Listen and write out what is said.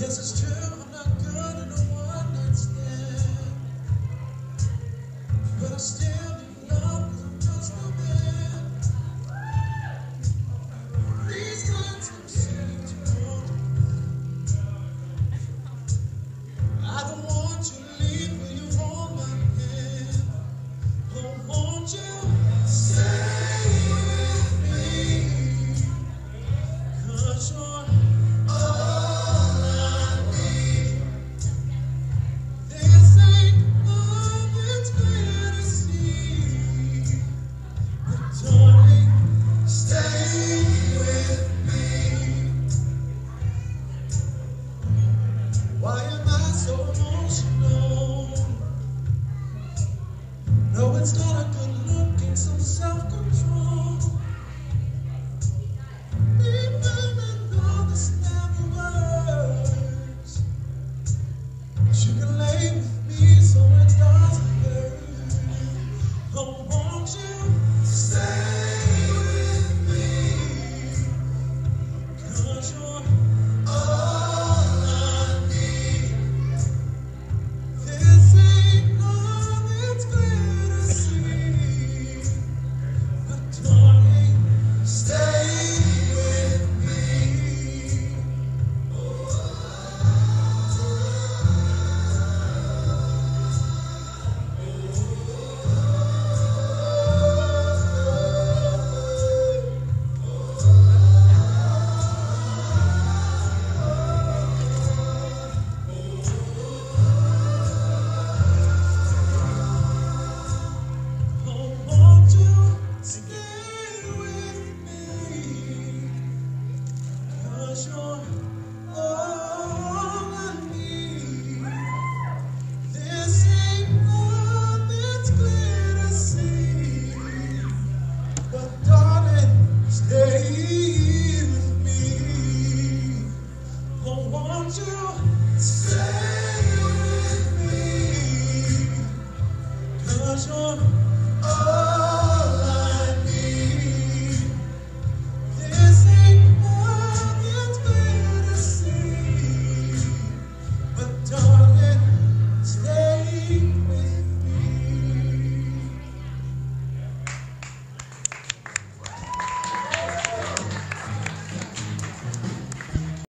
Yes, it's true, I'm not good one. But I still you're